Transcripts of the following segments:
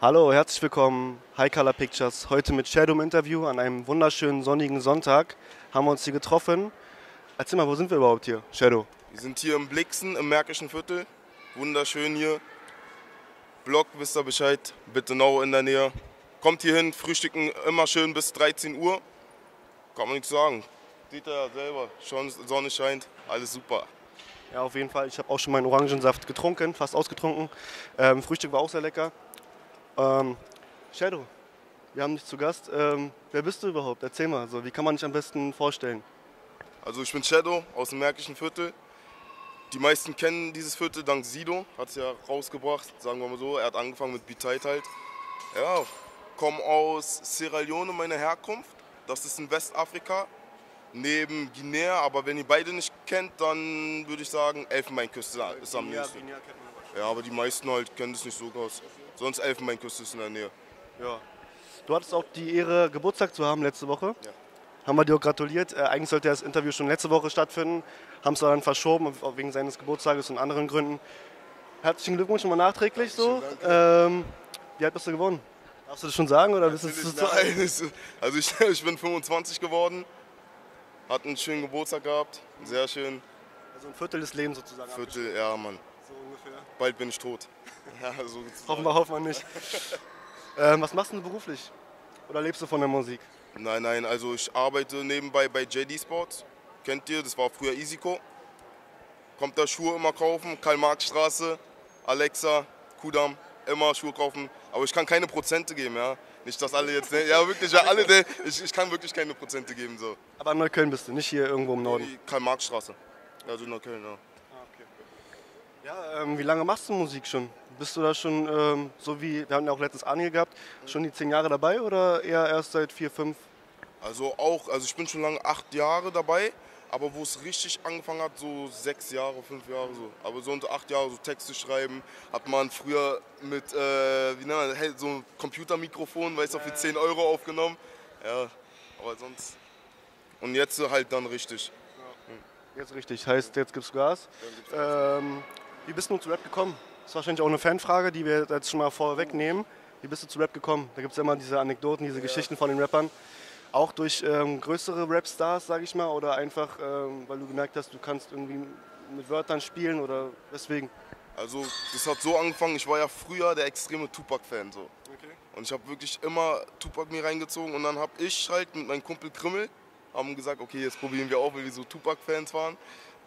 Hallo, herzlich willkommen. High Color Pictures. Heute mit Shadow im Interview an einem wunderschönen sonnigen Sonntag. Haben wir uns hier getroffen. Erzähl mal, wo sind wir überhaupt hier, Shadow? Wir sind hier im Blixen im Märkischen Viertel. Wunderschön hier. Block, wisst ihr Bescheid. Bittenau in der Nähe. Kommt hier hin, frühstücken immer schön bis 13 Uhr. Kann man nichts sagen. Seht ihr ja selber, schon Sonne scheint, alles super. Ja, auf jeden Fall. Ich habe auch schon meinen Orangensaft getrunken, fast ausgetrunken. Ähm, Frühstück war auch sehr lecker. Ähm, Shadow, wir haben dich zu Gast. Ähm, wer bist du überhaupt? Erzähl mal, so, wie kann man dich am besten vorstellen? Also ich bin Shadow aus dem Märkischen Viertel. Die meisten kennen dieses Viertel dank Sido, hat es ja rausgebracht, sagen wir mal so. Er hat angefangen mit Beat halt. Ja, komme aus Sierra Leone, meine Herkunft. Das ist in Westafrika, neben Guinea. Aber wenn ihr beide nicht kennt, dann würde ich sagen, Elfenbeinküste ist am nächsten. Ja, aber die meisten halt kennen das nicht so aus. Sonst Elfenbeinküste ist in der Nähe. Ja. Du hattest auch die Ehre, Geburtstag zu haben letzte Woche. Ja. Haben wir dir auch gratuliert. Äh, eigentlich sollte das Interview schon letzte Woche stattfinden. Haben es dann verschoben, wegen seines Geburtstages und anderen Gründen. Herzlichen Glückwunsch nochmal nachträglich. So. Ähm, wie alt bist du geworden? Darfst du das schon sagen? Oder bist du Nein, also ich, ich bin 25 geworden. Hat einen schönen Geburtstag gehabt. Sehr schön. Also ein Viertel des Lebens sozusagen. Viertel, ja, Mann. Ungefähr. Bald bin ich tot. Ja, so hoffen wir, hoffen wir nicht. ähm, was machst du beruflich? Oder lebst du von der Musik? Nein, nein, also ich arbeite nebenbei bei JD Sports. Kennt ihr? Das war früher Isico. Kommt da Schuhe immer kaufen, Karl-Marx-Straße, Alexa, Kudam, immer Schuhe kaufen. Aber ich kann keine Prozente geben, ja. Nicht, dass alle jetzt, ja wirklich, ja, alle, ich, ich kann wirklich keine Prozente geben, so. Aber in Neukölln bist du, nicht hier irgendwo im Norden? Karl-Marx-Straße, also in Neukölln, ja. Ja, ähm, wie lange machst du Musik schon? Bist du da schon, ähm, so wie, wir haben ja auch letztens Arne gehabt, schon die zehn Jahre dabei oder eher erst seit vier, fünf? Also auch, also ich bin schon lange acht Jahre dabei, aber wo es richtig angefangen hat, so sechs Jahre, fünf Jahre so. Aber so unter acht Jahre so Texte schreiben, hat man früher mit, äh, wie nennt man, so ein Computermikrofon, weißt du, für 10 Euro aufgenommen. Ja, aber sonst. Und jetzt halt dann richtig. Jetzt richtig, heißt jetzt gibt's Gas. Ähm, wie bist du zu Rap gekommen? Das ist wahrscheinlich auch eine Fanfrage, die wir jetzt schon mal vorwegnehmen. Wie bist du zu Rap gekommen? Da gibt es immer diese Anekdoten, diese ja. Geschichten von den Rappern. Auch durch ähm, größere Rap-Stars, sage ich mal, oder einfach, ähm, weil du gemerkt hast, du kannst irgendwie mit Wörtern spielen oder weswegen? Also, das hat so angefangen, ich war ja früher der extreme Tupac-Fan. So. Okay. Und ich habe wirklich immer Tupac mir reingezogen und dann habe ich halt mit meinem Kumpel Krimmel, haben gesagt, okay, jetzt probieren wir auch, weil wir so Tupac-Fans waren.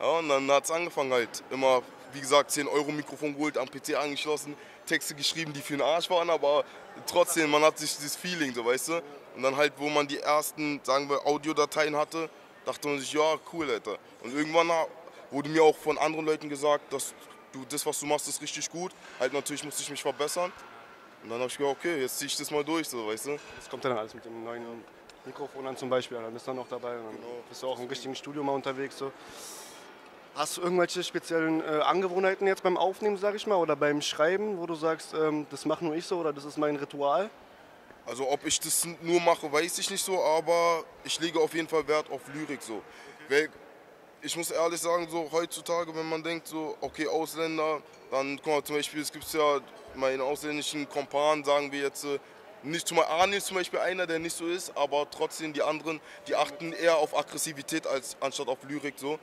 Ja, und dann hat es angefangen halt, immer wie gesagt, 10 Euro Mikrofon geholt, am PC angeschlossen, Texte geschrieben, die für den Arsch waren, aber trotzdem, man hat sich dieses Feeling, so weißt du. Und dann halt, wo man die ersten, sagen wir, Audiodateien hatte, dachte man sich, ja, cool, Alter. Und irgendwann wurde mir auch von anderen Leuten gesagt, dass du das, was du machst, ist richtig gut. Halt natürlich musste ich mich verbessern. Und dann habe ich gedacht, okay, jetzt ziehe ich das mal durch, so, weißt du. Das kommt dann alles mit dem neuen Mikrofon an zum Beispiel, dann bist du dann noch dabei dann genau. bist du auch im richtigen Studio mal unterwegs. So. Hast du irgendwelche speziellen äh, Angewohnheiten jetzt beim Aufnehmen, sag ich mal, oder beim Schreiben, wo du sagst, ähm, das mache nur ich so oder das ist mein Ritual? Also ob ich das nur mache, weiß ich nicht so, aber ich lege auf jeden Fall Wert auf Lyrik so. Okay. Ich muss ehrlich sagen, so heutzutage, wenn man denkt, so, okay, Ausländer, dann guck mal, zum Beispiel, es gibt ja meinen ausländischen Kompanen, sagen wir jetzt, äh, nicht zum Beispiel, Arne ist zum Beispiel einer, der nicht so ist, aber trotzdem die anderen, die achten eher auf Aggressivität als anstatt auf Lyrik so.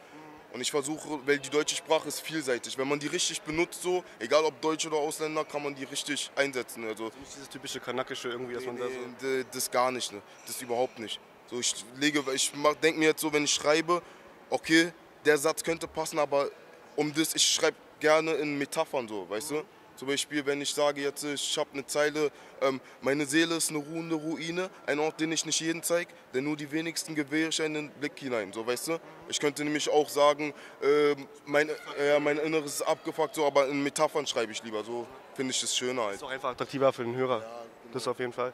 Und ich versuche, weil die deutsche Sprache ist vielseitig. Wenn man die richtig benutzt, so, egal ob Deutsch oder Ausländer, kann man die richtig einsetzen. Also, nicht dieses typische Kanakische irgendwie, dass nee, man da so. Das gar nicht, ne? Das überhaupt nicht. So, ich lege, ich denke mir jetzt so, wenn ich schreibe, okay, der Satz könnte passen, aber um das, ich schreibe gerne in Metaphern so, weißt mhm. du? Zum Beispiel, wenn ich sage jetzt, ich habe eine Zeile, ähm, meine Seele ist eine ruhende Ruine, ein Ort, den ich nicht jeden zeige, denn nur die wenigsten gewähre ich einen Blick hinein, so weißt du? Ich könnte nämlich auch sagen, äh, mein, äh, mein Inneres ist abgefuckt, so, aber in Metaphern schreibe ich lieber, so finde ich das schöner halt. Das ist auch einfach attraktiver für den Hörer, ja, genau. das auf jeden Fall.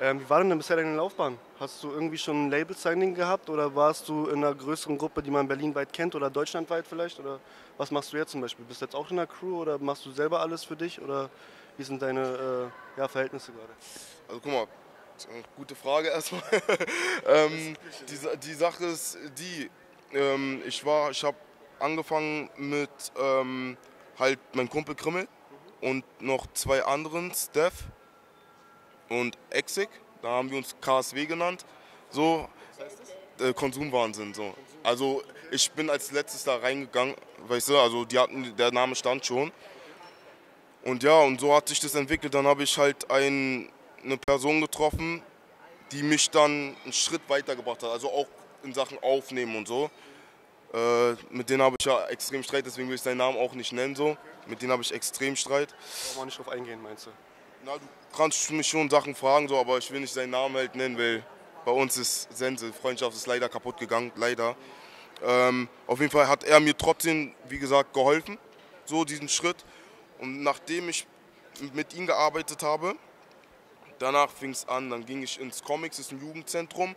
Ähm, wie war denn bisher deine Laufbahn? Hast du irgendwie schon ein Label-Signing gehabt oder warst du in einer größeren Gruppe, die man berlinweit kennt oder deutschlandweit vielleicht? Oder was machst du jetzt zum Beispiel? Bist du jetzt auch in einer Crew oder machst du selber alles für dich? Oder wie sind deine äh, ja, Verhältnisse gerade? Also guck mal, gute Frage erstmal. ähm, die, die, Sache ist die, ähm, ich war, ich habe angefangen mit ähm, halt meinem Kumpel Krimmel mhm. und noch zwei anderen, Steph und Exig. Da haben wir uns KSW genannt. So, äh, Konsumwahnsinn. So. Also ich bin als letztes da reingegangen, weißt du, also die hatten, der Name stand schon. Und ja, und so hat sich das entwickelt. Dann habe ich halt ein, eine Person getroffen, die mich dann einen Schritt weitergebracht hat. Also auch in Sachen Aufnehmen und so. Äh, mit denen habe ich ja extrem Streit, deswegen will ich seinen Namen auch nicht nennen. So. Mit denen habe ich extrem Streit. Brauchen wir nicht drauf eingehen, meinst du? Na, du kannst mich schon Sachen fragen, so, aber ich will nicht seinen Namen halt nennen, weil bei uns ist Sense. Freundschaft ist leider kaputt gegangen, leider. Ähm, auf jeden Fall hat er mir trotzdem, wie gesagt, geholfen, so diesen Schritt. Und nachdem ich mit ihm gearbeitet habe, danach fing es an, dann ging ich ins Comics, das ist ein Jugendzentrum.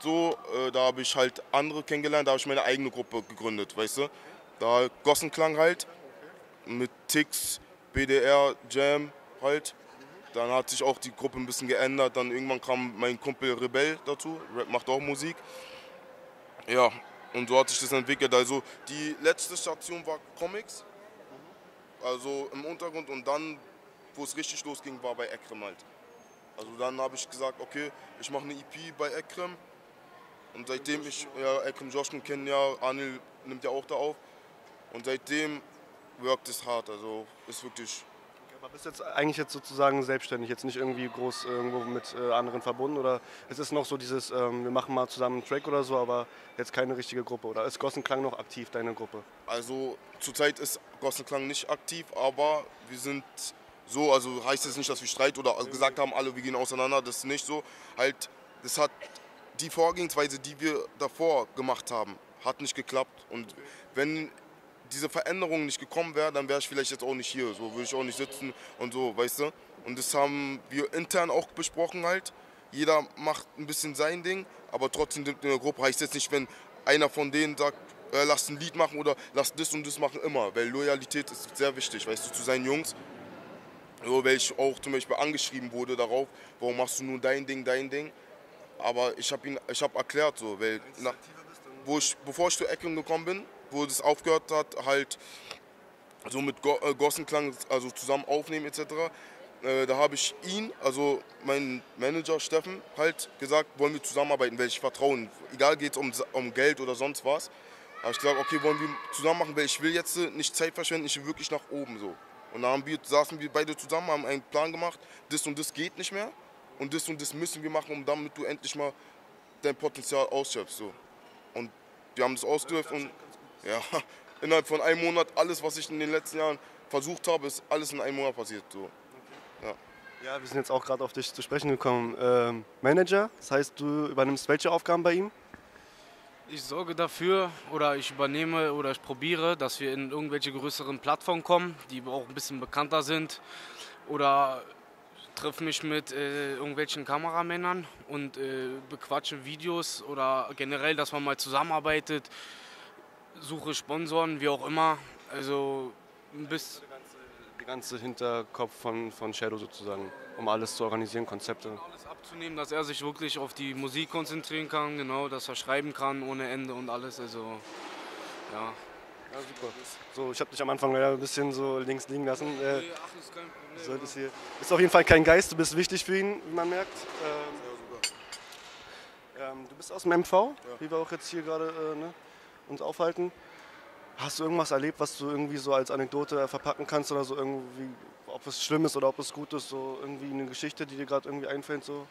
So, äh, da habe ich halt andere kennengelernt, da habe ich meine eigene Gruppe gegründet, weißt du. Da Gossenklang halt, mit Tix, BDR, Jam halt. Dann hat sich auch die Gruppe ein bisschen geändert. Dann irgendwann kam mein Kumpel Rebell dazu. Rap macht auch Musik. Ja, und so hat sich das entwickelt. Also die letzte Station war Comics. Also im Untergrund. Und dann, wo es richtig losging, war bei Ekrem halt. Also dann habe ich gesagt, okay, ich mache eine EP bei Ekrem. Und seitdem ich, ja, Ekrem Joshkin kennen ja, Anil nimmt ja auch da auf. Und seitdem wirkt es hart. Also ist wirklich aber bist jetzt eigentlich jetzt sozusagen selbstständig, jetzt nicht irgendwie groß irgendwo mit äh, anderen verbunden oder es ist noch so dieses, ähm, wir machen mal zusammen einen Track oder so, aber jetzt keine richtige Gruppe oder ist Gossenklang noch aktiv, deine Gruppe? Also zurzeit ist Gossenklang nicht aktiv, aber wir sind so, also heißt es nicht, dass wir Streit oder gesagt haben, alle wir gehen auseinander, das ist nicht so. Halt, das hat die Vorgehensweise, die wir davor gemacht haben, hat nicht geklappt und wenn diese Veränderung nicht gekommen wäre, dann wäre ich vielleicht jetzt auch nicht hier. So würde ich auch nicht sitzen und so, weißt du? Und das haben wir intern auch besprochen halt. Jeder macht ein bisschen sein Ding, aber trotzdem in der Gruppe heißt jetzt nicht, wenn einer von denen sagt, äh, lass ein Lied machen oder lass das und das machen immer, weil Loyalität ist sehr wichtig, weißt du, zu seinen Jungs. So, weil ich auch zum Beispiel angeschrieben wurde darauf, warum machst du nur dein Ding, dein Ding. Aber ich habe ihn, ich habe erklärt so, weil nach, wo ich, bevor ich zur Ecke gekommen bin, wo das aufgehört hat, halt so mit Go äh, Gossenklang, also zusammen aufnehmen etc. Äh, da habe ich ihn, also meinen Manager Steffen, halt gesagt, wollen wir zusammenarbeiten, weil ich vertraue. Egal geht es um, um Geld oder sonst was. Da habe ich gesagt, okay, wollen wir zusammen machen, weil ich will jetzt nicht Zeit verschwenden, ich will wirklich nach oben so. Und dann haben wir, saßen wir beide zusammen, haben einen Plan gemacht, das und das geht nicht mehr und das und das müssen wir machen, um damit du endlich mal dein Potenzial ausschöpfst. So. Und wir haben das ausgeführt und ja, innerhalb von einem Monat, alles, was ich in den letzten Jahren versucht habe, ist alles in einem Monat passiert. So. Ja. ja, wir sind jetzt auch gerade auf dich zu sprechen gekommen. Ähm, Manager, das heißt, du übernimmst welche Aufgaben bei ihm? Ich sorge dafür oder ich übernehme oder ich probiere, dass wir in irgendwelche größeren Plattformen kommen, die auch ein bisschen bekannter sind. Oder treffe mich mit äh, irgendwelchen Kameramännern und äh, bequatsche Videos oder generell, dass man mal zusammenarbeitet suche Sponsoren, wie auch immer. Also bis. Der ganze Hinterkopf von, von Shadow sozusagen, um alles zu organisieren, Konzepte. Alles abzunehmen, dass er sich wirklich auf die Musik konzentrieren kann, genau, dass er schreiben kann ohne Ende und alles. Also, ja. Ja, super. So, ich habe dich am Anfang leider ein bisschen so links liegen lassen. Äh, nee, ach, ist kein Problem. Ist, hier, ist auf jeden Fall kein Geist, du bist wichtig für ihn, wie man merkt. Ähm, ähm, du bist aus dem MV, ja. wie wir auch jetzt hier gerade äh, ne? Uns aufhalten. Hast du irgendwas erlebt, was du irgendwie so als Anekdote verpacken kannst oder so irgendwie, ob es schlimm ist oder ob es gut ist, so irgendwie eine Geschichte, die dir gerade irgendwie einfällt, so?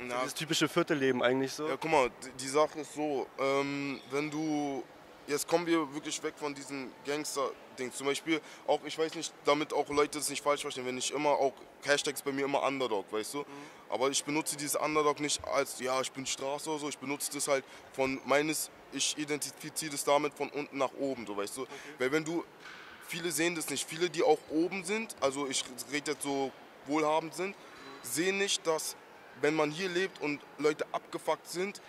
Na, dieses typische Viertelleben eigentlich so. Ja, guck mal, die Sache ist so, ähm, wenn du jetzt kommen wir wirklich weg von diesen Gangster-Dings. Zum Beispiel auch, ich weiß nicht, damit auch Leute es nicht falsch verstehen, wenn ich immer auch Hashtags bei mir immer Underdog, weißt du? Mhm. Aber ich benutze dieses Underdog nicht als, ja, ich bin Straße oder so, ich benutze das halt von meines, ich identifiziere das damit von unten nach oben, so weißt du? Okay. Weil wenn du, viele sehen das nicht, viele, die auch oben sind, also ich rede jetzt so wohlhabend sind, sehen nicht, dass wenn man hier lebt und Leute abgefuckt sind,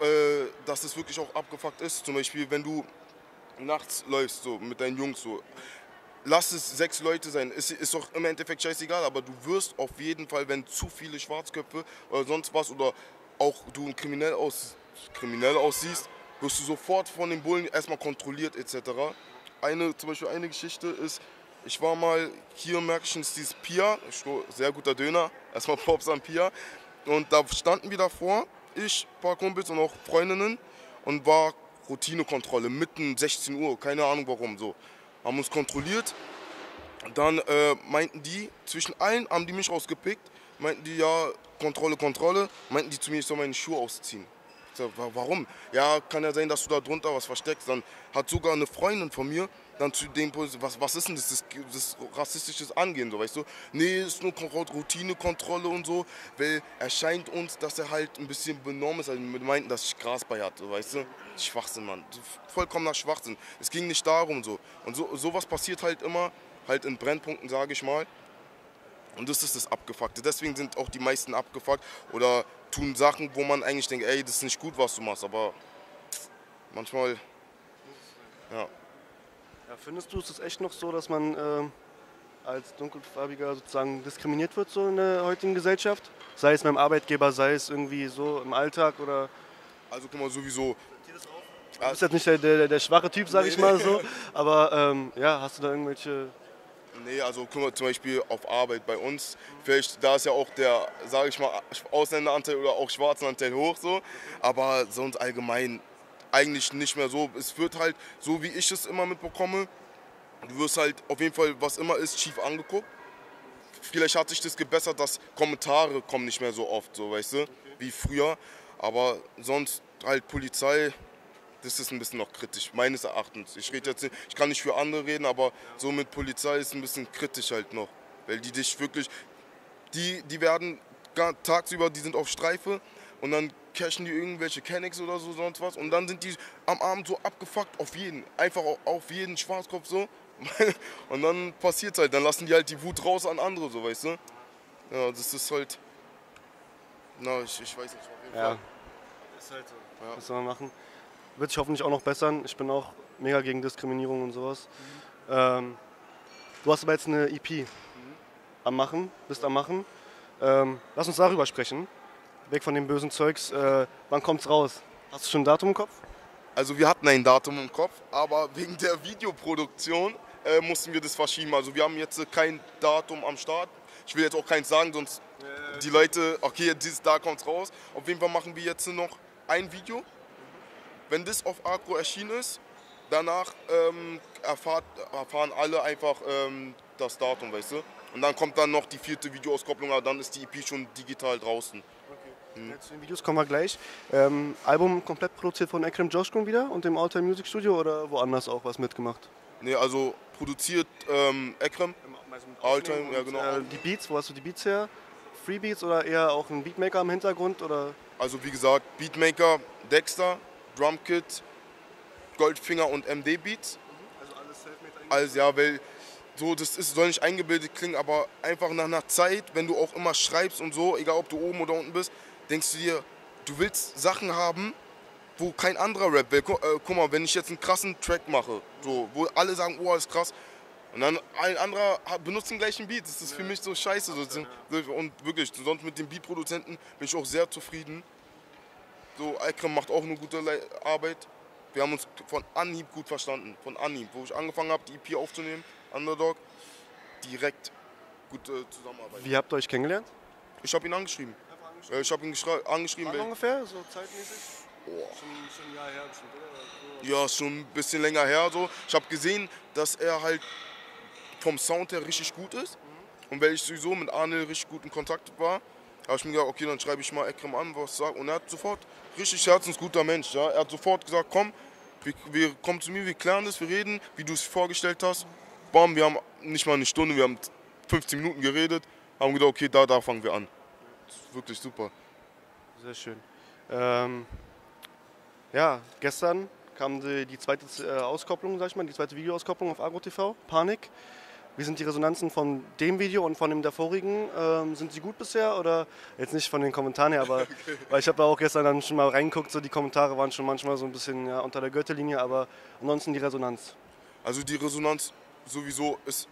äh, dass es wirklich auch abgefuckt ist. Zum Beispiel, wenn du nachts läufst so mit deinen Jungs so. Lass es sechs Leute sein, ist, ist doch im Endeffekt scheißegal, aber du wirst auf jeden Fall, wenn zu viele Schwarzköpfe oder sonst was oder auch du kriminell, aus, kriminell aussiehst, wirst du sofort von den Bullen erstmal kontrolliert etc. Eine, zum Beispiel eine Geschichte ist, ich war mal hier im Märkischen, ist dieses Pia, sehr guter Döner, erstmal Props an Pia. Und da standen wir davor, ich, ein paar Kumpels und auch Freundinnen und war Routinekontrolle, mitten 16 Uhr, keine Ahnung warum so. Haben uns kontrolliert, dann äh, meinten die, zwischen allen haben die mich ausgepickt, meinten die, ja, Kontrolle, Kontrolle, meinten die zu mir, ich soll meine Schuhe ausziehen. So, warum? Ja, kann ja sein, dass du da drunter was versteckst. Dann hat sogar eine Freundin von mir dann zu dem was, was ist denn das, das, das rassistisches Angehen, so weißt du? Nee, ist nur Routinekontrolle und so, weil er scheint uns, dass er halt ein bisschen benommen ist, also wir meinten, dass ich Gras bei hatte, weißt du? Schwachsinn, Mann, vollkommener Schwachsinn. Es ging nicht darum so. Und so, sowas passiert halt immer, halt in Brennpunkten, sage ich mal. Und das ist das Abgefuckte. Deswegen sind auch die meisten abgefuckt oder tun Sachen, wo man eigentlich denkt, ey, das ist nicht gut, was du machst. Aber manchmal, ja. ja findest du es ist echt noch so, dass man äh, als Dunkelfarbiger sozusagen diskriminiert wird so in der heutigen Gesellschaft? Sei es beim Arbeitgeber, sei es irgendwie so im Alltag oder? Also guck mal, sowieso. Du bist jetzt nicht der, der, der schwache Typ, sag nee, ich mal so. Aber ähm, ja, hast du da irgendwelche Nee, also guck zum Beispiel auf Arbeit bei uns, vielleicht da ist ja auch der, sage ich mal, Ausländeranteil oder auch Schwarzenanteil hoch so, aber sonst allgemein eigentlich nicht mehr so. Es wird halt, so wie ich es immer mitbekomme, du wirst halt auf jeden Fall, was immer ist, schief angeguckt. Vielleicht hat sich das gebessert, dass Kommentare kommen nicht mehr so oft, so weißt du, wie früher. Aber sonst halt Polizei, das ist ein bisschen noch kritisch, meines Erachtens. Ich rede jetzt nicht, ich kann nicht für andere reden, aber so mit Polizei ist ein bisschen kritisch halt noch. Weil die dich wirklich, die, die werden tagsüber, die sind auf Streife und dann cashen die irgendwelche Kennex oder so, sonst was. Und dann sind die am Abend so abgefuckt auf jeden, einfach auf jeden Schwarzkopf so. und dann passiert's halt, dann lassen die halt die Wut raus an andere, so weißt du. Ja, das ist halt, na, ich, ich weiß nicht, auf jeden ja. Fall. Ist halt so. Ja. Was soll man machen? Wird sich hoffentlich auch noch bessern. Ich bin auch mega gegen Diskriminierung und sowas. Mhm. Ähm, du hast aber jetzt eine EP mhm. am Machen, bist am Machen. Ähm, lass uns darüber sprechen. Weg von dem bösen Zeugs. Äh, wann kommt's raus? Hast du schon ein Datum im Kopf? Also wir hatten ein Datum im Kopf, aber wegen der Videoproduktion äh, mussten wir das verschieben. Also wir haben jetzt kein Datum am Start. Ich will jetzt auch keins sagen, sonst die Leute, okay, dieses da kommt's raus. Auf jeden Fall machen wir jetzt noch ein Video wenn das auf Agro erschienen ist, danach ähm, erfahrt, erfahren alle einfach ähm, das Datum, weißt du? Und dann kommt dann noch die vierte Videoauskopplung, aber dann ist die EP schon digital draußen. Okay. Mhm. Zu den Videos kommen wir gleich. Ähm, Album komplett produziert von Ekrem Joshkun wieder und dem Alltime Music Studio oder woanders auch was mitgemacht? Ne, also produziert ähm, Ekrem. Alltime, ja genau. Äh, die Beats, wo hast du die Beats her? Free Beats oder eher auch ein Beatmaker im Hintergrund? Oder? Also wie gesagt, Beatmaker, Dexter, Drumkit, Goldfinger und MD Beats. Also alles selfmade Also ja, weil so, das ist, soll nicht eingebildet klingen, aber einfach nach einer Zeit, wenn du auch immer schreibst und so, egal ob du oben oder unten bist, denkst du dir, du willst Sachen haben, wo kein anderer Rap will. Guck, äh, guck mal, wenn ich jetzt einen krassen Track mache, so, wo alle sagen, oh, ist krass, und dann ein anderer benutzt den gleichen Beat. Das ist für mich so scheiße. So. Und wirklich, sonst mit dem Beat-Produzenten bin ich auch sehr zufrieden. So, Ekrem macht auch eine gute Arbeit. Wir haben uns von Anhieb gut verstanden. Von Anhieb. Wo ich angefangen habe, die EP aufzunehmen, Underdog, direkt gute Zusammenarbeit. Wie habt ihr euch kennengelernt? Ich habe ihn angeschrieben. angeschrieben? Ich habe ihn angeschrieben. Wann ungefähr, so zeitmäßig? Oh. Schon, schon ein Jahr her bestimmt, oder? Ja, schon ein bisschen länger her. So. Ich habe gesehen, dass er halt vom Sound her richtig gut ist. Mhm. Und weil ich sowieso mit Arne richtig gut in Kontakt war, habe ich mir gedacht, okay, dann schreibe ich mal Ekrem an, was sagt. Und er hat sofort, richtig herzensguter Mensch, ja, er hat sofort gesagt, komm, wir, wir kommen zu mir, wir klären das, wir reden, wie du es vorgestellt hast. Bam, wir haben nicht mal eine Stunde, wir haben 15 Minuten geredet, haben gedacht, okay, da, da fangen wir an. wirklich super. Sehr schön. Ähm, ja, gestern kam die, die zweite äh, Auskopplung, sag ich mal, die zweite Videoauskopplung auf Agro TV, Panik. Wie sind die Resonanzen von dem Video und von dem davorigen? Ähm, sind sie gut bisher oder jetzt nicht von den Kommentaren her, aber okay. weil ich habe da auch gestern dann schon mal reingeguckt, so die Kommentare waren schon manchmal so ein bisschen ja, unter der Gürtellinie, aber ansonsten die Resonanz. Also die Resonanz sowieso ist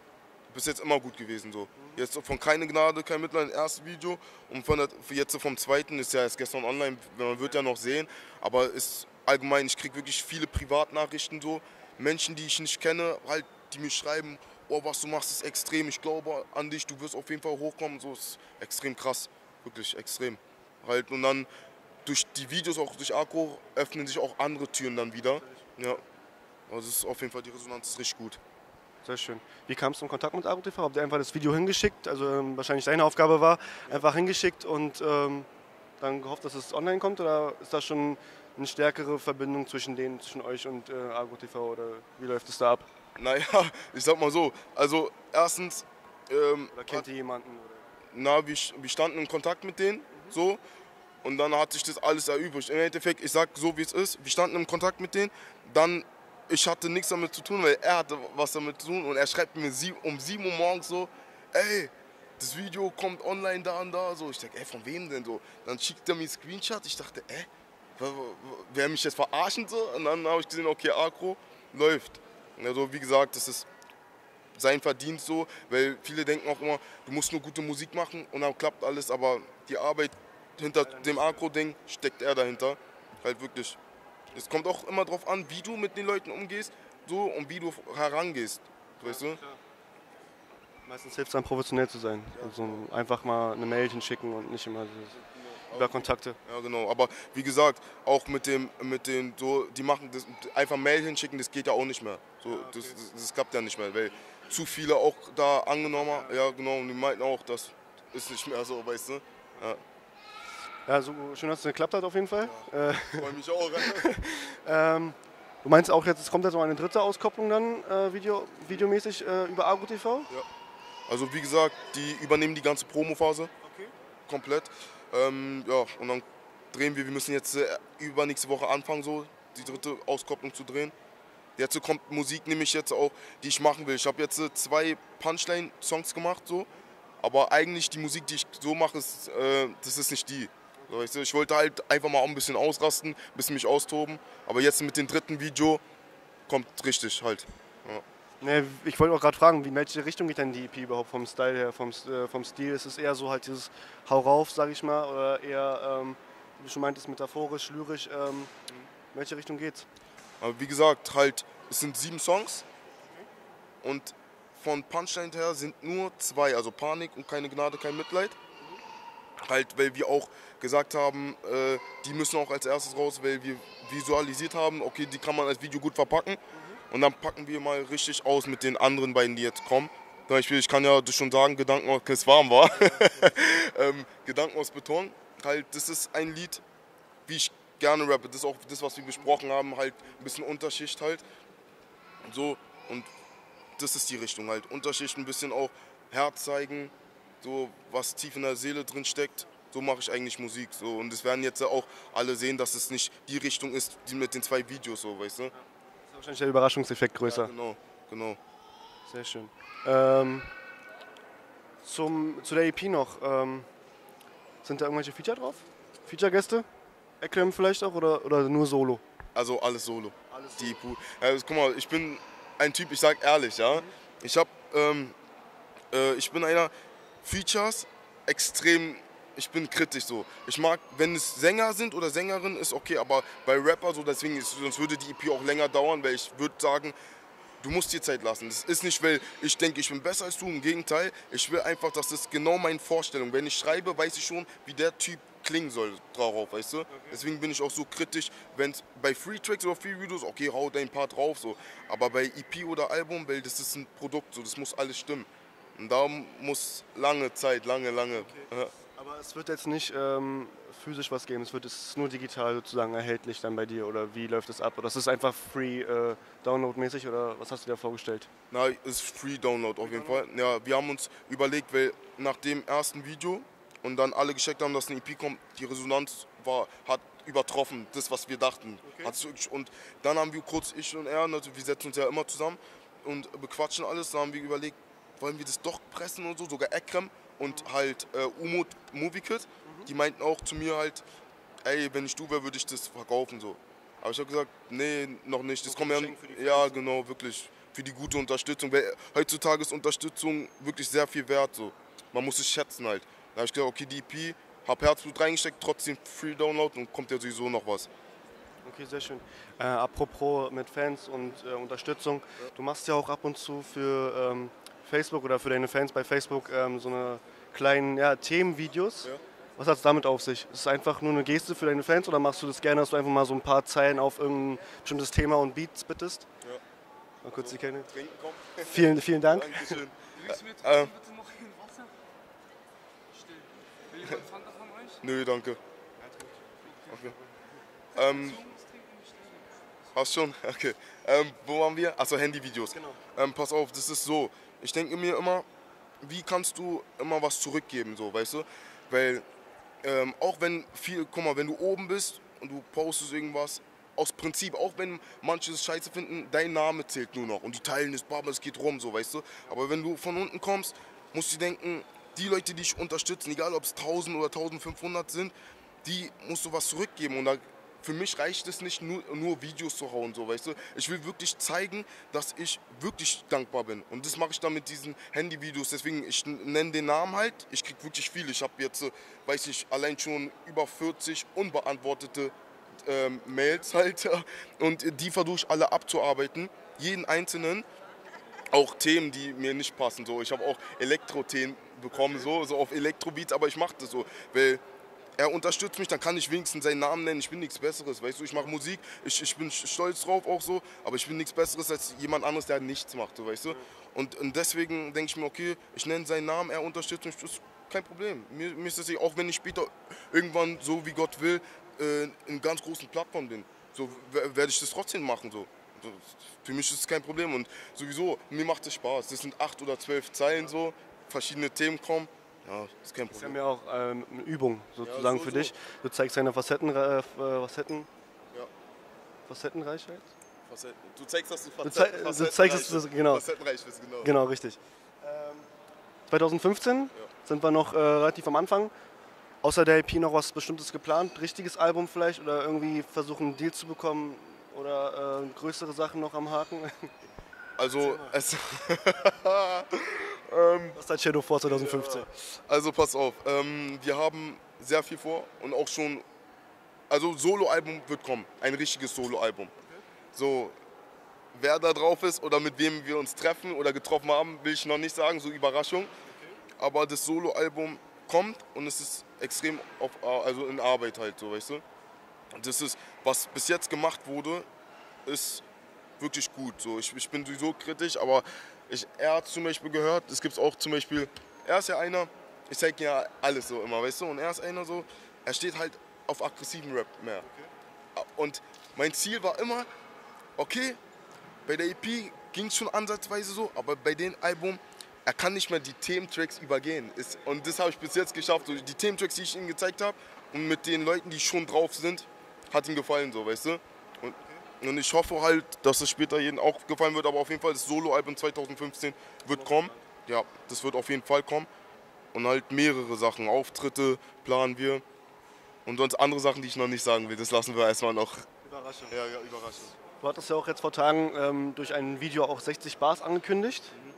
bis jetzt immer gut gewesen so. Jetzt von keine Gnade, kein Mitleid, erstes Video und von der, jetzt vom zweiten ist ja erst gestern online, man wird ja noch sehen, aber ist allgemein, ich kriege wirklich viele Privatnachrichten so, Menschen, die ich nicht kenne, halt, die mir schreiben, oh, was du machst, ist extrem, ich glaube an dich, du wirst auf jeden Fall hochkommen, so ist extrem krass, wirklich extrem. Halt, und dann durch die Videos, auch durch Akku, öffnen sich auch andere Türen dann wieder. Ja. Also ist auf jeden Fall, die Resonanz ist richtig gut. Sehr schön. Wie kam es zum Kontakt mit Agro TV? Habt ihr einfach das Video hingeschickt, also ähm, wahrscheinlich deine Aufgabe war, einfach hingeschickt und ähm, dann gehofft, dass es online kommt oder ist da schon eine stärkere Verbindung zwischen denen, zwischen euch und äh, Agro TV oder wie läuft es da ab? Naja, ich sag mal so, also erstens... Ähm, oder kennt ihr jemanden? Oder? Na, wir, wir standen in Kontakt mit denen, mhm. so, und dann hat sich das alles erübrigt. Im Endeffekt, ich sag so wie es ist, wir standen im Kontakt mit denen, dann ich hatte nichts damit zu tun, weil er hatte was damit zu tun und er schreibt mir um 7 Uhr morgens so, ey, das Video kommt online da und da. So, ich dachte, ey, von wem denn so? Dann schickt er mir einen Screenshot. Ich dachte, ey, wer mich jetzt verarschen so? Und dann habe ich gesehen, okay, Agro läuft. Also wie gesagt, das ist sein Verdienst so, weil viele denken auch immer, du musst nur gute Musik machen und dann klappt alles, aber die Arbeit hinter dem Agro-Ding steckt er dahinter. Halt wirklich. Es kommt auch immer darauf an, wie du mit den Leuten umgehst so, und wie du herangehst. Weißt du? Meistens hilft es dann professionell zu sein. Also einfach mal eine Mail hinschicken und nicht immer über Kontakte. Ja genau, aber wie gesagt, auch mit dem, mit den, so, die machen das, einfach Mail hinschicken, das geht ja auch nicht mehr. So, ja, okay. das, das, das, klappt ja nicht mehr, weil zu viele auch da angenommen haben, ja genau, und die meinten auch, das ist nicht mehr so, weißt du. Ja. Ja, so schön, dass es geklappt hat auf jeden Fall. Ja, äh, freue mich auch. ähm, du meinst auch jetzt, es kommt jetzt noch eine dritte Auskopplung dann, äh, Video, videomäßig äh, über Agro TV? Ja. Also wie gesagt, die übernehmen die ganze Promophase okay. komplett. Ähm, ja, und dann drehen wir, wir müssen jetzt äh, übernächste Woche anfangen, so die dritte Auskopplung zu drehen. Jetzt kommt Musik nämlich jetzt auch, die ich machen will. Ich habe jetzt äh, zwei Punchline-Songs gemacht, so. Aber eigentlich die Musik, die ich so mache, ist, äh, das ist nicht die. Ich wollte halt einfach mal ein bisschen ausrasten, ein bisschen mich austoben. Aber jetzt mit dem dritten Video kommt richtig halt. Nee, ich wollte auch gerade fragen, in welche Richtung geht denn die EP überhaupt vom Style her, vom, äh, vom Stil? Ist es eher so halt dieses Hau rauf, sag ich mal, oder eher, ähm, wie du schon meintest, metaphorisch, lyrisch? Ähm, in welche Richtung geht's? Aber wie gesagt, halt, es sind sieben Songs und von Punchline her sind nur zwei, also Panik und keine Gnade, kein Mitleid. Halt, weil wir auch gesagt haben, äh, die müssen auch als erstes raus, weil wir visualisiert haben, okay, die kann man als Video gut verpacken. Mhm. Und dann packen wir mal richtig aus mit den anderen beiden, die jetzt kommen. Zum Beispiel, ich kann ja schon sagen, Gedanken aus, es warm war. ähm, Gedanken aus Beton. Halt, das ist ein Lied, wie ich gerne rappe. Das ist auch das, was wir besprochen haben, halt ein bisschen Unterschicht halt. So, und das ist die Richtung halt. Unterschicht, ein bisschen auch Herz zeigen, so was tief in der Seele drin steckt, so mache ich eigentlich Musik. So. Und es werden jetzt auch alle sehen, dass es nicht die Richtung ist, die mit den zwei Videos, so, weißt du? Wahrscheinlich der Überraschungseffekt größer. Ja, genau, genau. Sehr schön. Ähm, zum, zu der EP noch. Ähm, sind da irgendwelche Feature drauf? Feature-Gäste? Ekrem vielleicht auch oder, oder nur Solo? Also alles Solo. Alles Solo. Die EP. guck mal, ich bin ein Typ, ich sag ehrlich, ja. Mhm. Ich hab, ähm, äh, ich bin einer, Features extrem, ich bin kritisch so. Ich mag, wenn es Sänger sind oder Sängerinnen, ist okay, aber bei Rapper so, deswegen, ist, sonst würde die EP auch länger dauern, weil ich würde sagen, du musst dir Zeit lassen. Das ist nicht, weil ich denke, ich bin besser als du, im Gegenteil. Ich will einfach, dass das genau meine Vorstellung. Wenn ich schreibe, weiß ich schon, wie der Typ klingen soll darauf, weißt du? Okay. Deswegen bin ich auch so kritisch, wenn es bei Free Tracks oder Free Videos, okay, hau dein Part drauf, so. Aber bei EP oder Album, weil das ist ein Produkt, so, das muss alles stimmen. Und da muss lange Zeit, lange, lange. Okay. Ja. Aber es wird jetzt nicht ähm, physisch was geben, es wird es nur digital sozusagen erhältlich dann bei dir oder wie läuft es ab? Oder ist es einfach free äh, Download-mäßig oder was hast du dir vorgestellt? Na, es ist free Download auf jeden Fall. Ja, wir haben uns überlegt, weil nach dem ersten Video und dann alle gecheckt haben, dass eine EP kommt, die Resonanz war, hat übertroffen, das, was wir dachten. Okay. Und dann haben wir kurz, ich und er, also wir setzen uns ja immer zusammen und bequatschen alles, dann haben wir überlegt, wollen wir das doch pressen und so, sogar Ekrem und halt äh, Umut Movie Kit, mhm. die meinten auch zu mir halt, ey, wenn ich du wäre, würde ich das verkaufen so. Aber ich habe gesagt, nee, noch nicht. Das kommt ja, ja genau, wirklich für die gute Unterstützung. Weil heutzutage ist Unterstützung wirklich sehr viel wert so. Man muss es schätzen halt. Da habe ich gesagt, okay, die EP, hab Herzblut reingesteckt, trotzdem Free Download und kommt ja sowieso noch was. Okay, sehr schön. Äh, apropos mit Fans und äh, Unterstützung, ja. du machst ja auch ab und zu für ähm, Facebook oder für deine Fans bei Facebook ähm, so eine kleinen ja, Themenvideos. Ja. Was hat es damit auf sich? Ist es einfach nur eine Geste für deine Fans oder machst du das gerne, dass du einfach mal so ein paar Zeilen auf irgendein bestimmtes Thema und Beats bittest? Ja. Mal kurz die Kenne. Trinken. Vielen, vielen Dank. Dankeschön. Willst du mir äh, bitte noch ein Wasser? Still. Will jemand Fanta von euch? Nö, danke. Okay. Ähm, hast schon? Okay. Ähm, wo waren wir? Achso, Handyvideos. Genau. Ähm, pass auf, das ist so. Ich denke mir immer, wie kannst du immer was zurückgeben, so, weißt du? Weil ähm, auch wenn viel, guck mal, wenn du oben bist und du postest irgendwas, aus Prinzip, auch wenn manche es scheiße finden, dein Name zählt nur noch und die teilen es, Baba, es geht rum, so, weißt du. Aber wenn du von unten kommst, musst du denken, die Leute, die dich unterstützen, egal ob es 1000 oder 1500 sind, die musst du was zurückgeben und da für mich reicht es nicht nur, nur Videos zu hauen, so weißt du. Ich will wirklich zeigen, dass ich wirklich dankbar bin. Und das mache ich dann mit diesen Handyvideos. Deswegen, ich nenne den Namen halt. Ich kriege wirklich viel. Ich habe jetzt, äh, weiß ich, allein schon über 40 unbeantwortete ähm, Mails halt. Und die versuche ich alle abzuarbeiten. Jeden einzelnen. Auch Themen, die mir nicht passen. So. Ich habe auch Elektro-Themen bekommen, so, so auf Elektrobeats, aber ich mache das so. Weil er unterstützt mich, dann kann ich wenigstens seinen Namen nennen. Ich bin nichts Besseres, weißt du, ich mache Musik, ich, ich bin stolz drauf auch so, aber ich bin nichts Besseres als jemand anderes, der nichts macht, so, weißt du. Und, und deswegen denke ich mir, okay, ich nenne seinen Namen, er unterstützt mich, das ist kein Problem. Mir, mir ist das auch wenn ich später irgendwann, so wie Gott will, äh, in ganz großen Plattform bin, so werde ich das trotzdem machen, so. Für mich ist es kein Problem und sowieso, mir macht es Spaß. Das sind acht oder zwölf Zeilen so, verschiedene Themen kommen ja, ist kein Problem. Das ist ja mehr auch ähm, eine Übung sozusagen ja, so, für dich. Du zeigst deine Facetten, äh, Facetten, ja. Facettenreichheit. Facetten. Du zeigst, dass du, Facetten, du, zei Facetten du zeigst, dass du genau. facettenreich bist. Genau, genau richtig. Ähm, 2015 ja. sind wir noch äh, relativ am Anfang. Außer der EP noch was Bestimmtes geplant? Richtiges Album vielleicht? Oder irgendwie versuchen, einen Deal zu bekommen? Oder äh, größere Sachen noch am Haken? Also, es. Ähm, Was hat Shadow vor 2015? Ja, also pass auf, ähm, wir haben sehr viel vor und auch schon, also Soloalbum wird kommen, ein richtiges Soloalbum. Okay. So, wer da drauf ist oder mit wem wir uns treffen oder getroffen haben, will ich noch nicht sagen, so Überraschung. Okay. Aber das Soloalbum kommt und es ist extrem auf, also in Arbeit halt, so weißt du. Das ist, was bis jetzt gemacht wurde, ist wirklich gut. So, ich, ich bin sowieso kritisch, aber ich, er hat zum Beispiel gehört, es gibt auch zum Beispiel, er ist ja einer, ich zeige ja alles so immer, weißt du, und er ist einer so, er steht halt auf aggressiven Rap mehr. Okay. Und mein Ziel war immer, okay, bei der EP ging es schon ansatzweise so, aber bei dem Album, er kann nicht mehr die Thementracks übergehen. Ist, und das habe ich bis jetzt geschafft. So, die Thementracks, die ich ihm gezeigt habe und mit den Leuten, die schon drauf sind, hat ihm gefallen, so, weißt du. Und ich hoffe halt, dass es später jedem auch gefallen wird, aber auf jeden Fall das Solo-Album 2015 wird kommen. Ja, das wird auf jeden Fall kommen. Und halt mehrere Sachen, Auftritte planen wir. Und sonst andere Sachen, die ich noch nicht sagen will, das lassen wir erstmal noch. Überraschung. Ja, ja, Überraschung. Du hattest ja auch jetzt vor Tagen ähm, durch ein Video auch 60 Bars angekündigt. Mhm.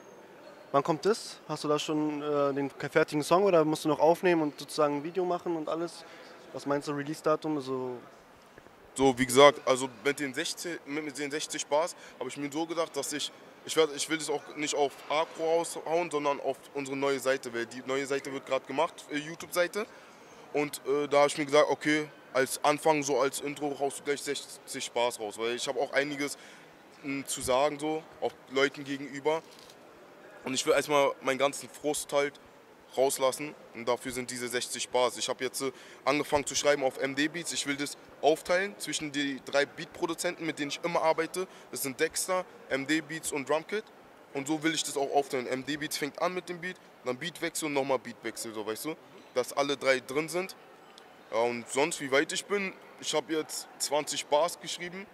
Wann kommt das? Hast du da schon äh, den fertigen Song oder musst du noch aufnehmen und sozusagen ein Video machen und alles? Was meinst du, Release-Datum? Also so, wie gesagt, also mit den 60, mit den 60 Bars habe ich mir so gedacht, dass ich, ich, werd, ich will das auch nicht auf Agro raushauen, sondern auf unsere neue Seite, weil die neue Seite wird gerade gemacht, äh, YouTube-Seite. Und äh, da habe ich mir gesagt, okay, als Anfang, so als Intro haust du gleich 60 Spaß raus, weil ich habe auch einiges mh, hm, zu sagen, so, auch Leuten gegenüber. Und ich will erstmal meinen ganzen Frust halt rauslassen und dafür sind diese 60 Bars. Ich habe jetzt äh, angefangen zu schreiben auf MD Beats. Ich will das aufteilen zwischen die drei Beat-Produzenten, mit denen ich immer arbeite. Das sind Dexter, MD Beats und Drumkit. Und so will ich das auch aufteilen. MD Beats fängt an mit dem Beat, dann Beatwechsel und nochmal Beatwechsel, so weißt du, dass alle drei drin sind. Ja, und sonst, wie weit ich bin, ich habe jetzt 20 Bars geschrieben.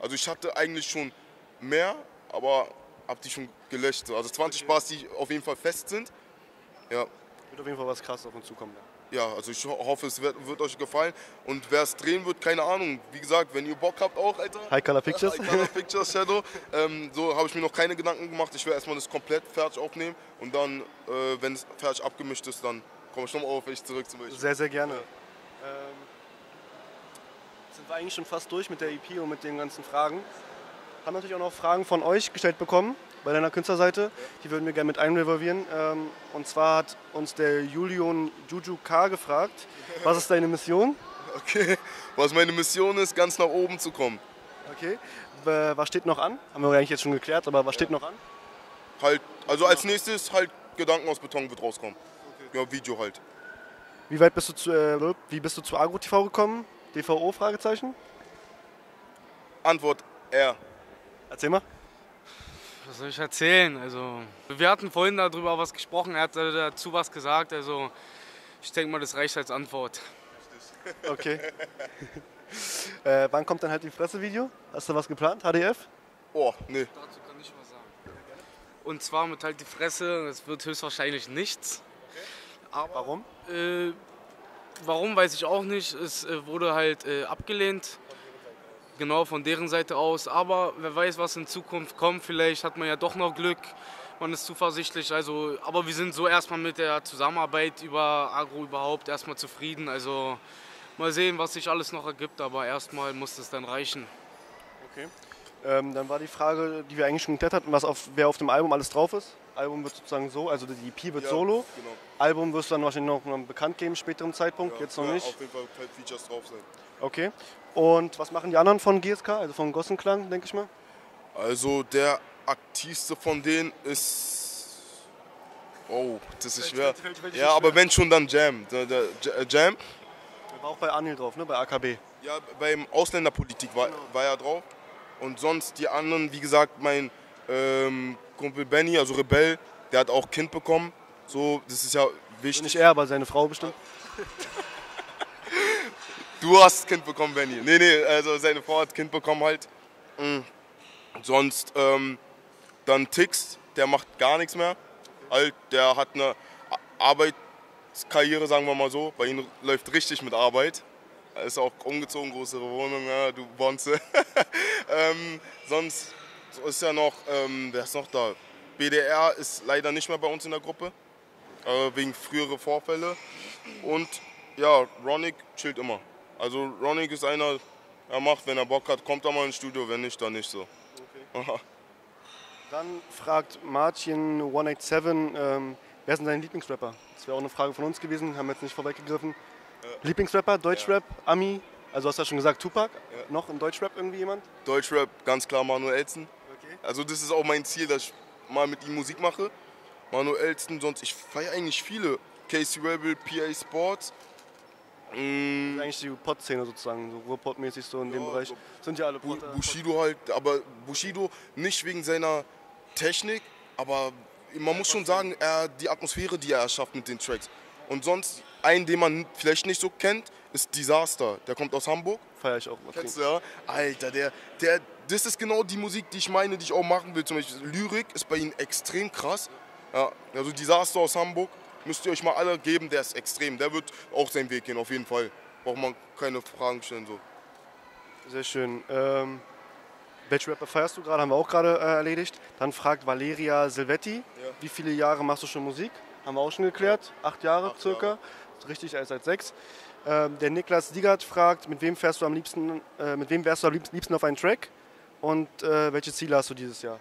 Also ich hatte eigentlich schon mehr, aber habe die schon gelöscht. Also 20 Bars, die auf jeden Fall fest sind. Ja. Wird auf jeden Fall was krasses auf uns zukommen. Ja, also ich hoffe, es wird, wird euch gefallen. Und wer es drehen wird, keine Ahnung. Wie gesagt, wenn ihr Bock habt auch, Alter. High Color Pictures. High Color Pictures, Shadow. ähm, so habe ich mir noch keine Gedanken gemacht. Ich werde erstmal das komplett fertig aufnehmen. Und dann, äh, wenn es fertig abgemischt ist, dann komme ich nochmal auf euch zurück zum Beispiel. Sehr, sehr gerne. Ähm, sind wir eigentlich schon fast durch mit der EP und mit den ganzen Fragen. Haben natürlich auch noch Fragen von euch gestellt bekommen bei deiner Künstlerseite. Die würden wir gerne mit einrevolvieren. Ähm, und zwar hat uns der Julian Juju K. gefragt, was ist deine Mission? Okay, was meine Mission ist, ganz nach oben zu kommen. Okay, was steht noch an? Haben wir eigentlich jetzt schon geklärt, aber was steht noch an? Halt, also als nächstes halt Gedanken aus Beton wird rauskommen. Ja, Video halt. Wie weit bist du zu, äh, wie bist du zu Agro TV gekommen? DVO Fragezeichen? Antwort R. Erzähl mal. Was soll ich erzählen? Also, wir hatten vorhin darüber was gesprochen, er hat dazu was gesagt. Also, ich denke mal, das reicht als Antwort. Okay. äh, wann kommt dann halt die Pressevideo? Hast du was geplant? HDF? Oh, nee. Dazu kann ich was sagen. Und zwar mit halt die Fresse, es wird höchstwahrscheinlich nichts. Aber, warum? Äh, warum weiß ich auch nicht. Es äh, wurde halt äh, abgelehnt. Genau von deren Seite aus. Aber wer weiß, was in Zukunft kommt. Vielleicht hat man ja doch noch Glück. Man ist zuversichtlich. Also, aber wir sind so erstmal mit der Zusammenarbeit über Agro überhaupt erstmal zufrieden. Also mal sehen, was sich alles noch ergibt. Aber erstmal muss es dann reichen. Okay. Ähm, dann war die Frage, die wir eigentlich schon geklärt hatten, was auf, wer auf dem Album alles drauf ist. Album wird sozusagen so, also die EP wird ja, solo. Genau. Album wirst du dann wahrscheinlich noch bekannt geben, späteren Zeitpunkt, ja, jetzt noch ja, nicht. auf jeden Fall Features drauf sein. Okay. Und was machen die anderen von GSK, also von Gossenklang, denke ich mal? Also der aktivste von denen ist. Oh, das ist schwer. Ja, aber wenn schon, dann Jam. Der, der, äh, Jam. Der war auch bei Anil drauf, ne? bei AKB. Ja, beim Ausländerpolitik war, war er drauf. Und sonst die anderen, wie gesagt, mein ähm, Kumpel Benny, also Rebell, der hat auch Kind bekommen. So, das ist ja wichtig. Nicht er, aber seine Frau bestimmt. du hast Kind bekommen, Benny. Nee, nee, also seine Frau hat Kind bekommen halt. Mhm. Sonst ähm, dann Tix, der macht gar nichts mehr. Halt, der hat eine Arbeitskarriere, sagen wir mal so. Bei ihm läuft richtig mit Arbeit. Er ist auch umgezogen, größere Wohnung, ja, du Bonze. ähm, sonst ist ja noch, ähm, wer ist noch da? BDR ist leider nicht mehr bei uns in der Gruppe, äh, wegen früherer Vorfälle. Und ja, Ronick chillt immer. Also Ronick ist einer, er macht, wenn er Bock hat, kommt er mal ins Studio, wenn nicht, dann nicht so. Okay. dann fragt Martin187, ähm, wer sind deine Lieblingsrapper? Das wäre auch eine Frage von uns gewesen, haben wir jetzt nicht vorweggegriffen. Lieblingsrapper, Deutschrap, ja. Ami, also hast du ja schon gesagt, Tupac. Ja. Noch im Deutschrap irgendwie jemand? Deutschrap, ganz klar Manuel Elzen. Okay. Also das ist auch mein Ziel, dass ich mal mit ihm Musik mache. Manuel Elzen, sonst ich feiere eigentlich viele. Casey Rebel, PA Sports. Mm. Das ist eigentlich die Pod-Szene sozusagen, so Ruhrpott-mäßig so in ja, dem Bereich. So Sind ja alle Potter. Bushido halt, aber Bushido nicht wegen seiner Technik, aber man muss schon sagen, er, die Atmosphäre, die er erschafft mit den Tracks. Und sonst, einen, den man vielleicht nicht so kennt, ist Disaster. Der kommt aus Hamburg. Feier ich auch mal. Kennst du, ja? Alter, der, der, das ist genau die Musik, die ich meine, die ich auch machen will. Zum Beispiel Lyrik ist bei ihm extrem krass. Ja, also Disaster aus Hamburg müsst ihr euch mal alle geben, der ist extrem. Der wird auch seinen Weg gehen, auf jeden Fall. Braucht man keine Fragen stellen. So. Sehr schön. Ähm, welche Rapper feierst du gerade? Haben wir auch gerade äh, erledigt. Dann fragt Valeria Silvetti, ja. wie viele Jahre machst du schon Musik? Haben wir auch schon geklärt. Acht Jahre Acht circa. Jahre. Richtig, ist seit sechs. Ähm, der Niklas Diegert fragt, mit wem fährst du am liebsten, äh, mit wem wärst du am liebsten auf einen Track und äh, welche Ziele hast du dieses Jahr?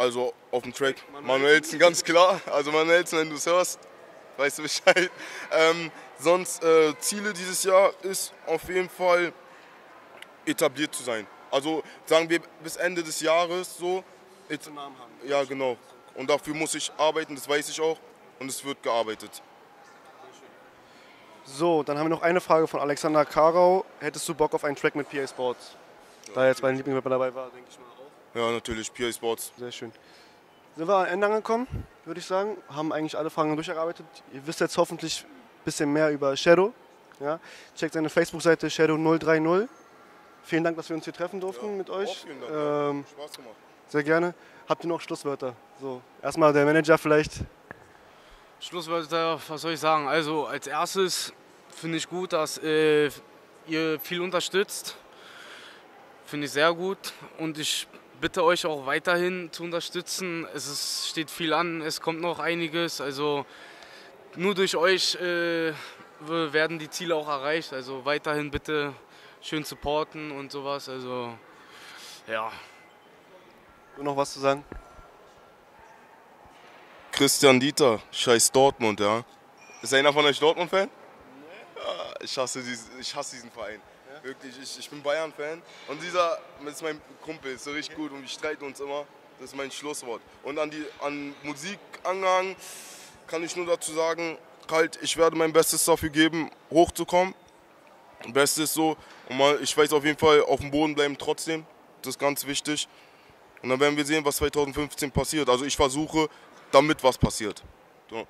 Also auf dem Track Manuelsen, ganz klar. Also Manuelsen, wenn du es hörst, weißt du Bescheid. Ähm, sonst äh, Ziele dieses Jahr ist auf jeden Fall etabliert zu sein. Also sagen wir bis Ende des Jahres so. Namen haben. Ja, genau. Und dafür muss ich arbeiten, das weiß ich auch. Und es wird gearbeitet. So, dann haben wir noch eine Frage von Alexander Karau. Hättest du Bock auf einen Track mit PA Sports? Ja, da jetzt mein Lieblingsrapper dabei war, denke ich mal. Ja, natürlich, PA Sports. Sehr schön. Sind wir am Ende angekommen, würde ich sagen. Haben eigentlich alle Fragen durchgearbeitet. Ihr wisst jetzt hoffentlich ein bisschen mehr über Shadow. Ja? Checkt seine Facebook-Seite Shadow030. Vielen Dank, dass wir uns hier treffen durften ja, mit euch. vielen Dank. Ähm, Spaß gemacht. Sehr gerne. Habt ihr noch Schlusswörter? So, erstmal der Manager vielleicht. Schlusswörter, was soll ich sagen? Also als erstes finde ich gut, dass äh, ihr viel unterstützt. Finde ich sehr gut und ich bitte euch auch weiterhin zu unterstützen. Es ist, steht viel an, es kommt noch einiges. Also nur durch euch äh, werden die Ziele auch erreicht. Also weiterhin bitte schön supporten und sowas. Also ja. Du noch was zu sagen? Christian Dieter, scheiß Dortmund, ja. Ist einer von euch Dortmund-Fan? Nee. Ja, ich, hasse diesen, ich hasse diesen Verein. Wirklich, ich, ich bin Bayern-Fan. Und dieser, ist mein Kumpel, ist so richtig gut und wir streiten uns immer. Das ist mein Schlusswort. Und an, die, an Musik angehangen kann ich nur dazu sagen, halt, ich werde mein Bestes dafür geben, hochzukommen. Bestes so, und mal, ich weiß auf jeden Fall, auf dem Boden bleiben trotzdem. Das ist ganz wichtig. Und dann werden wir sehen, was 2015 passiert. Also ich versuche, damit was passiert. So.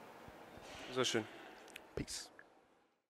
Sehr schön. Peace.